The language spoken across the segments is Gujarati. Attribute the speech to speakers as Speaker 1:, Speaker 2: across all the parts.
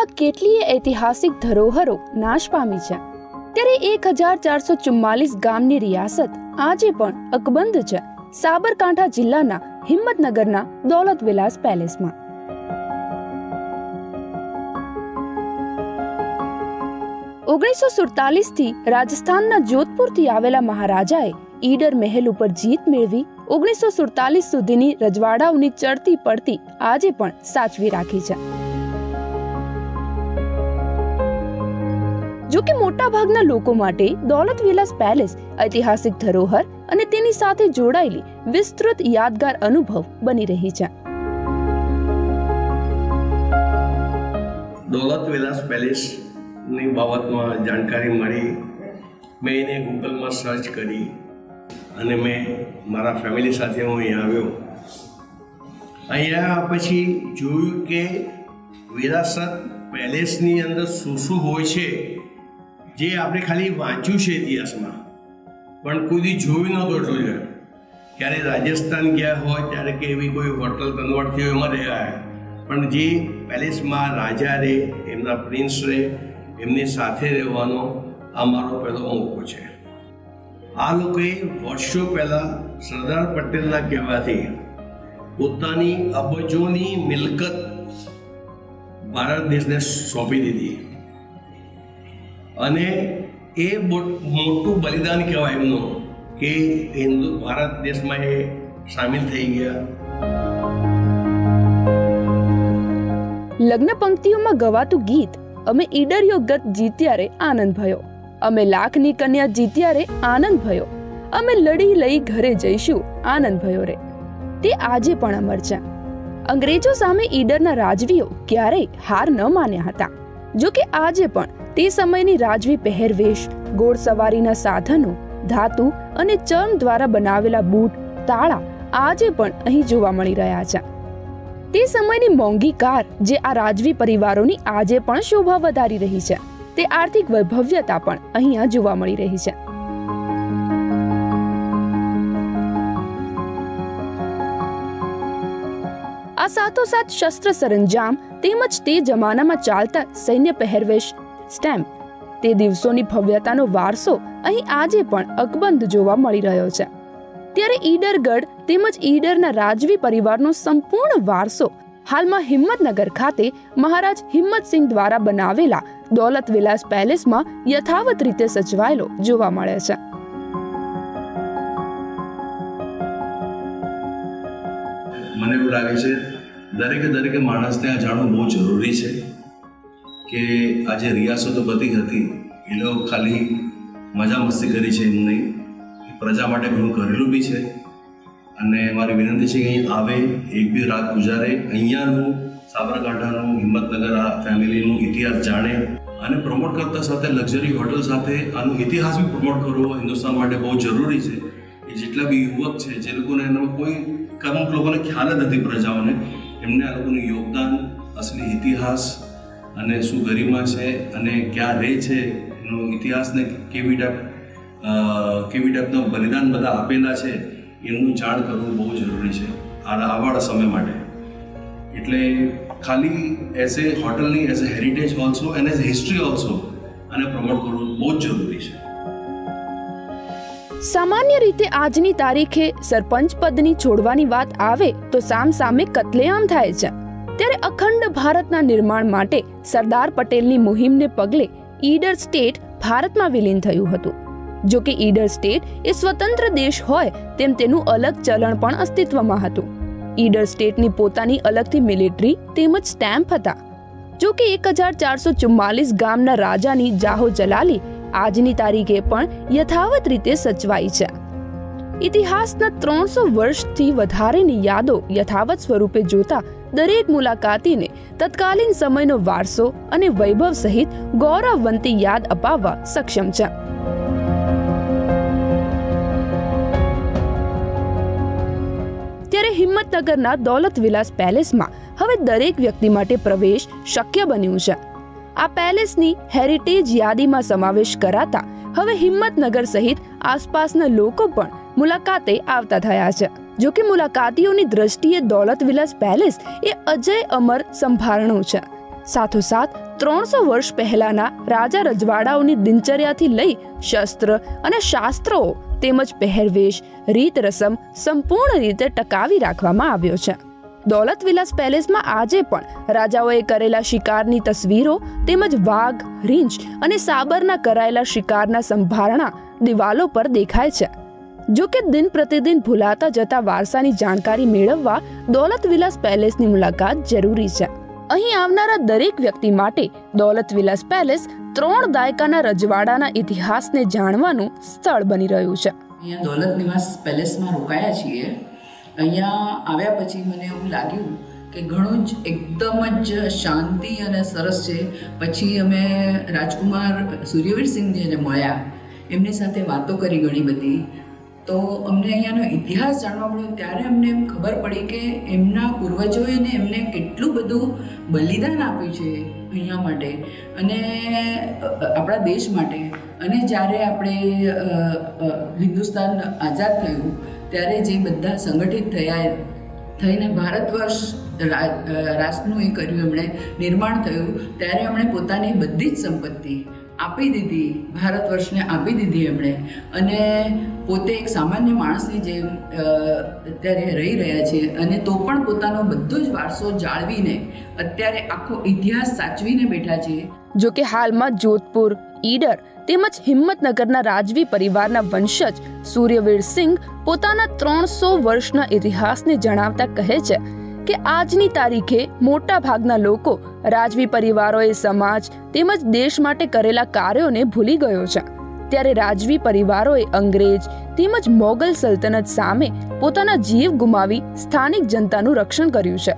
Speaker 1: તેમાં કેટલીય ઐતિહાસિક ધરોહરો નાશ પામી છે. ત્યારે એક હજાર ચારસો ચુમ્માલીસ ગામની રિયાસત આજે પણ અકબંધ છે સાબરકાંઠા જિલ્લાના હિંમતનગરના દોલત વિલાસ પેલેસમાં. ઓગણીસો સુડતાલીસથી રાજસ્થાનના જોધપુરથી આવેલા મહારાજાએ ઈડર મહેલ ઉપર જીત મેળવી, ઓગણીસો સુડતાલીસ સુધીની રજવાડાઓની ચડતી પડતી આજે પણ સાચવી રાખી છે. જો કે મોટા ભાગના લોકો માટે દોલત વિલાસ પેલેસ, ઐતિહાસિક ધરોહર અને તેની સાથે જોડાયેલી વિસ્તૃત યાદગાર અનુભવ બની રહી છે.
Speaker 2: દોલત વિલાસ પેલેસની બાબતમાં જાણકારી મળી. મેં એને ગૂગલમાં સર્ચ કરી અને મેં મારા ફેમિલી સાથે હું અહીંયા આવ્યો. અહીંયા પછી જોયું કે વિરાસત પેલેસની અંદર શું શું હોય છે જે આપણે ખાલી વાંચ્યું છે ઇતિહાસમાં, પણ કોઈથી જોયું નહોતું એટલું છે ક્યારે રાજસ્થાન ગયા હોય, ત્યારે કે એવી કોઈ હોટલ કન્વર્ટ થઈ એમાં રહ્યા પણ જે પેલેસમાં રાજા રે, એમના પ્રિન્સ રે, એમની સાથે રહેવાનો આ મારો પહેલો મોકો છે. આ લોકોએ વર્ષો પહેલાં સરદાર પટેલના કહેવાથી પોતાની અબજોની મિલકત ભારત દેશને સોંપી દીધી. અને એ મોટું બલિદાન કહેવાય એમનું કે હિન્દુ, ભારત દેશમાં એ સામેલ થઈ ગયા.
Speaker 1: લગ્ન પંક્તિઓમાં ગવાતું ગીત અમે ઈડરિયો ગત જીત્યારે આનંદ ભયો. અમે લાખની કન્યા જીત્યારે આનંદ ભયો. અમે લડી લઈ ઘરે જઈશું આનંદ ભયો રે. તે આજે પણ અમર છે. અંગ્રેજો સામે ઈડરના રાજવીઓ ક્યારેય હાર ન માન્યા હતા. જો કે આજે પણ તે સમયની રાજવી પહેરવેશ, ઘોડસવારીના સાધનો, ધાતુ અને ચર્મ દ્વારા બનાવેલા બૂટ, તાળા આજે પણ અહીં જોવા મળી રહ્યા છે. તે સમયની મોંઘી કાર જે આ રાજવી પરિવારોની આજે પણ શોભા વધારી રહી છે. તે આર્થિક વૈભવ્યતા પણ અહીંયા જોવા મળી રહી છે. આ સાથોસાથ શસ્ત્ર સરંજામ તેમજ તે જમાનામાં ચાલતા સૈન્ય પહેરવેશ સ્ટેમ્પ તે દિવસોની ભવ્યતાનો વારસો અહીં આજે પણ અકબંધ જોવા મળી રહ્યો છે. ત્યારે ઈડરગઢ તેમજ ઈડરના રાજવી પરિવારનો સંપૂર્ણ વારસો હાલમાં હિંમતનગર ખાતે મહારાજ હિંમતસિંહ દ્વારા બનાવેલા દોલત વિલાસ પેલેસમાં યથાવત રીતે સચવાયેલો જોવા મળે છે.
Speaker 3: મને એવું લાગે છે, દરેકે દરેકે માણસને આ જાણવું બહુ જરૂરી છે. કે આ જે રિયાસતો બધી હતી, એ લોકો ખાલી મજા મસ્તી કરી છે એમ નહીં પ્રજા માટે ઘણું કરેલું બી છે. અને મારી વિનંતી છે કે અહીં આવે, એક બી રાત ગુજારે. અહીંયાનું સાબરકાંઠાનું, હિંમતનગર, આ ફેમિલીનું ઇતિહાસ જાણે અને પ્રમોટ કરતા સાથે, લક્ઝરી હોટલ સાથે આનો ઇતિહાસ બી પ્રમોટ કરવો હિન્દુસ્તાન માટે બહુ જરૂરી છે. એ જેટલા બી યુવક છે, જે લોકોને એનામાં કોઈ અમુક લોકોને ખ્યાલ જ નથી પ્રજાઓને. એમને આ લોકોનું યોગદાન, અસલી ઇતિહાસ અને શું ગરિમા છે અને ક્યાં રહે છે, એનો ઇતિહાસને કેવી ટાઈપ કેવી ટાઈપનું બલિદાન બધા આપેલા છે એનું જાણ કરવું બહુ જરૂરી છે આવાળા સમય માટે. એટલે ખાલી એઝ એ હોટલની as a heritage also and as history also અને પ્રમોટ કરવું બહુ જ જરૂરી છે.
Speaker 1: સામાન્ય રીતે આજની તારીખે સરપંચ પદની છોડવાની વાત આવે તો સામ સામે કતલેઆમ થાય છે. ત્યારે અખંડ ભારતના નિર્માણ માટે સરદાર પટેલની મુહિમને પગલે ઈડર સ્ટેટ ભારતમાં વિલીન થયું હતું. જો કે ઈડર સ્ટેટ એ સ્વતંત્ર દેશ હોય તેમ તેનું અલગ ચલણ પણ અસ્તિત્વમાં હતું. ઈડર સ્ટેટની પોતાની અલગથી મિલિટરી તેમજ સ્ટેમ્પ હતા. જો કે એક હજાર ચારસો ચુમ્માલીસ ગામના રાજાની જાહો જલાલી આજની તારીખે પણ યથાવત રીતે સચવાઈ છે. ઇતિહાસના ત્રણસો વર્ષથી વધારેની યાદો યથાવત સ્વરૂપે જોતા દરેક મુલાકાતીને તત્કાલીન સમયનો વારસો અને વૈભવ સહિત ગૌરવવંતી યાદ અપાવવા સક્ષમ છે. ત્યારે હિંમતનગરના દૌલત વિલાસ પેલેસમાં હવે દરેક વ્યક્તિ માટે પ્રવેશ શક્ય બન્યું છે. આ પેલેસની હેરિટેજ યાદીમાં સમાવેશ કરાતા હવે હિંમતનગર સહિત આસપાસના લોકો પણ મુલાકાતે આવતા થયા છે. જો કે મુલાકાતીઓની દ્રષ્ટિએ દોલત વિલાસ પેલેસ એ અજય અમર સંભારણું છે. સાથોસાથ ત્રણસો વર્ષ પહેલાના રાજા રજવાડાઓની દિનચર્યાથી લઈ શસ્ત્ર અને શાસ્ત્રો તેમજ પહેરવેશ રીત રસમ સંપૂર્ણ રીતે ટકાવી રાખવામાં આવ્યો છે. દોલત વિલાસ પેલેસમાં આજે પણ રાજાઓએ કરેલા શિકારની તસવીરો તેમજ વાઘ, રીંછ અને સાબરના કરાયેલા શિકારના સંભારણા દિવાલો પર દેખાય છે. જો કે દિન પ્રતિદિન ભૂલાતા જતા વારસાની જાણકારી મેળવવા દોલત વિલાસ પેલેસની મુલાકાત જરૂરી છે. અહીં આવનારા દરેક વ્યક્તિ માટે દોલત વિલાસ પેલેસ ત્રણ દાયકાના રજવાડાના ઇતિહાસને જાણવાનું સ્થળ બની રહ્યું છે.
Speaker 4: દોલત નિવાસ પેલેસમાં રોકાયા છીએ. અહીંયા આવ્યા પછી મને એવું લાગ્યું કે ઘણું જ એકદમ જ શાંતિ અને સરસ છે. પછી અમે રાજકુમાર સૂર્યવીર સિંહજીને મળ્યા. એમની સાથે વાતો કરી ઘણી બધી. તો અમને અહીંયાનો ઇતિહાસ જાણવા મળ્યો. ત્યારે અમને એમ ખબર પડી કે એમના પૂર્વજોએ ને એમને કેટલું બધું બલિદાન આપ્યું છે અહીંયા માટે અને આપણા દેશ માટે. અને જ્યારે આપણે હિન્દુસ્તાન આઝાદ થયું, ત્યારે જે બધા સંગઠિત થયા થઈને ભારત વર્ષ રાષ્ટ્રનું એ કર્યું એમણે, નિર્માણ થયું, ત્યારે એમણે પોતાની બધી જ સંપત્તિ આપી દીધી, ભારત વર્ષને આપી દીધી એમણે. અને પોતે એક સામાન્ય માણસની જેમ અત્યારે રહી રહ્યા છે અને તો પણ પોતાનો બધો જ વારસો જાળવીને અત્યારે આખો ઇતિહાસ સાચવીને બેઠા છે.
Speaker 1: જો કે હાલમાં જોધપુર, ઈડર તેમજ હિંમતનગરના રાજવી પરિવારના વંશજ સૂર્યવીર સિંહ પોતાના ત્રણસો વર્ષના ઇતિહાસને જણાવતા કહે છે કે આજની તારીખે મોટા ભાગના લોકો રાજવી પરિવારોએ સમાજ તેમજ દેશ માટે કરેલા કાર્યોને ભૂલી ગયો છે. ત્યારે રાજવી પરિવારોએ અંગ્રેજ તેમજ મોગલ સલ્તનત સામે પોતાના જીવ ગુમાવી સ્થાનિક જનતાનું રક્ષણ કર્યું છે.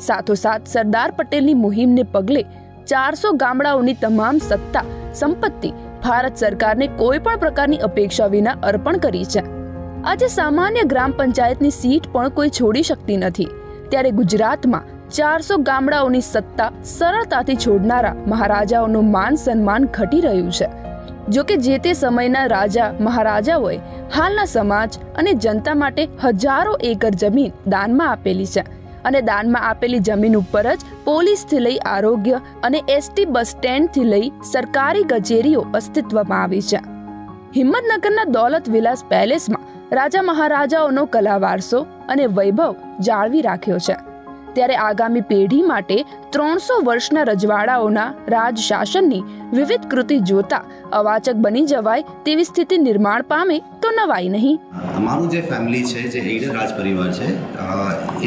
Speaker 1: સાથોસાથ સરદાર પટેલની મુહિમને પગલે ચારસો ગામડાઓની તમામ સત્તા, સંપત્તિ ભારત સરકારને કોઈ પણ પ્રકારની અપેક્ષા વિના અર્પણ કરી છે. આજે સામાન્ય ગ્રામ પંચાયતની સીટ પણ કોઈ છોડી શકતી નથી. ત્યારે ગુજરાતમાં ચારસો ગામડાઓની સત્તા સરળતાથી છોડનારા મહારાજાઓનું માન સન્માન ઘટી રહ્યું છે. જો કે જે તે સમયના રાજા મહારાજાઓએ હાલના સમાજ અને જનતા માટે હજારો એકર જમીન દાનમાં આપેલી છે અને દાનમાં આપેલી જમીન ઉપર જ પોલીસથી લઈ આરોગ્ય અને એસટી બસ સ્ટેન્ડથી લઈ સરકારી કચેરીઓ અસ્તિત્વમાં આવી છે. હિંમતનગરના દોલત વિલાસ પેલેસમાં રાજા મહારાજાઓનો કલા વારસો અને વૈભવ જાળવી રાખ્યો છે. ત્યારે આગામી પેઢી માટે ત્રણસો વર્ષના રજવાડાઓના રાજ શાસનની વિવિધ કૃતિ જોતા અવાચક બની જવાય તેવી સ્થિતિ નિર્માણ પામે તો નવાઈ નહીં.
Speaker 5: અમારું જે ફેમિલી છે, જે ઈડર રાજ પરિવાર છે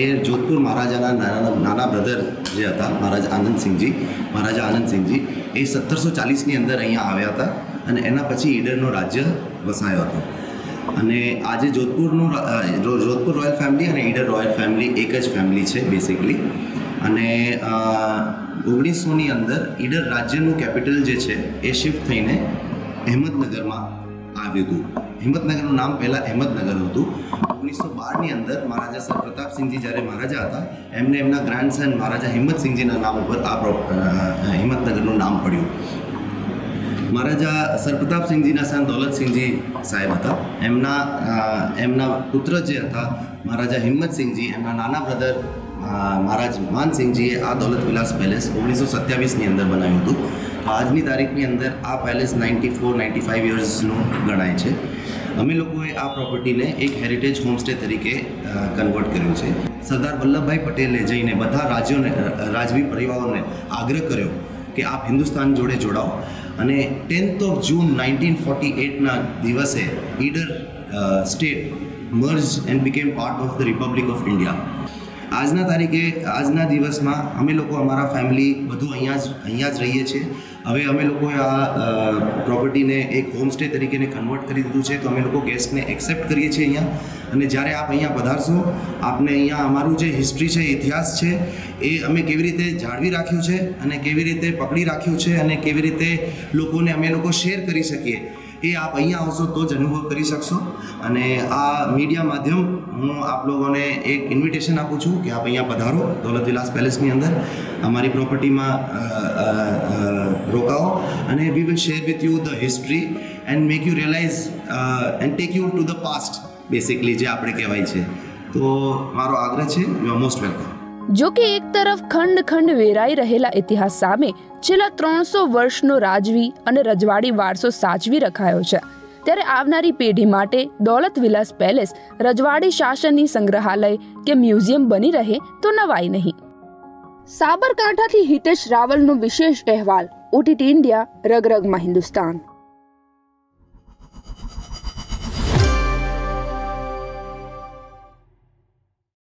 Speaker 5: એ જોધપુર મહારાજાના નાના નાના બ્રધર જે હતા, મહારાજા આનંદસિંહજી મહારાજા આનંદસિંહજી એ સત્તરસો ચાલીસની અંદર અહીંયા આવ્યા હતા અને એના પછી ઈડરનો રાજ્ય વસાયો હતો. અને આજે જોધપુરનું જોધપુર રોયલ ફેમિલી અને ઈડર રોયલ ફેમિલી એક જ ફેમિલી છે બેસિકલી અને ઓગણીસોની અંદર ઈડર રાજ્યનું કેપિટલ જે છે, એ શિફ્ટ થઈને અહેમદનગરમાં આવ્યું હતું. હિંમતનગરનું નામ પહેલાં અહેમદનગર હતું. ઓગણીસો બારની અંદર મહારાજા સર પ્રતાપસિંહજી જ્યારે મહારાજા હતા, એમને એમના ગ્રાન્ડસન મહારાજા હિંમતસિંહજીના નામ ઉપર આ હિંમતનગરનું નામ પડ્યું. મહારાજા સર પ્રતાપસિંહજીના સન દૌલતસિંહજી સાહેબ હતા. એમના એમના પુત્ર જે હતા, મહારાજા હિંમતસિંહજી, એમના નાના બ્રધર મહારાજ માનસિંહજીએ આ દૌલત વિલાસ પેલેસ ઓગણીસો સત્યાવીસની અંદર બનાવ્યું હતું. આજની તારીખની અંદર આ palace ninety four, ninety five યર્સનું ગણાય છે. અમે લોકોએ આ પ્રોપર્ટીને એક હેરિટેજ હોમસ્ટે તરીકે કન્વર્ટ કર્યું છે. સરદાર વલ્લભભાઈ પટેલે જઈને બધા રાજ્યોને રાજવી પરિવારોને આગ્રહ કર્યો કે આપ હિન્દુસ્તાન જોડે જોડાઓ. અને tenth of June nineteen forty એટના દિવસે Idar state merge and became part of the republic of India આજના તારીખે, આજના દિવસમાં અમે લોકો અમારા ફેમિલી બધું અહીંયા જ અહીંયા જ રહીએ છીએ. હવે અમે લોકોએ આ પ્રોપર્ટીને એક હોમસ્ટે તરીકેને કન્વર્ટ કરી દીધું છે, તો અમે લોકો ગેસ્ટને એક્સેપ્ટ કરીએ છીએ અહીંયા. અને જ્યારે આપ અહીંયા પધારશો, આપને અહીંયા અમારું જે હિસ્ટ્રી છે, ઇતિહાસ છે, એ અમે કેવી રીતે જાળવી રાખ્યું છે અને કેવી રીતે પકડી રાખ્યું છે અને કેવી રીતે લોકોને અમે લોકો શેર કરી શકીએ. એ આપ અહીંયા આવશો તો જ અનુભવ કરી શકશો. અને આ મીડિયા માધ્યમ હું આપ લોકોને એક ઇન્વિટેશન આપું છું કે આપ અહીંયા પધારો દોલત વિલાસ પેલેસની અંદર. અમારી પ્રોપર્ટીમાં રોકાઓ અને we will share with you the history and make you realize and take you to the past basically જે આપણે કહેવાય છે. તો મારો આગ્રહ છે યુ આર મોસ્ટ વેલકમ
Speaker 1: જો કે એક તરફ ખંડ ખંડ વેરાઈ રહેલા ઇતિહાસ સામે છેલ્લા ત્રણસો વર્ષનો રાજવી અને રજવાડી વારસો સાચવી રખાયો છે. ત્યારે આવનારી પેઢી માટે દોલત વિલાસ પેલેસ, રજવાડી શાસનની સંગ્રહાલય કે મ્યુઝિયમ બની રહે તો નવાઈ નહીં. સાબરકાંઠાથી હિતેશ રાવલનો વિશેષ અહેવાલ ઓટીટી ઇન્ડિયા રગરગમાં હિન્દુસ્તાન.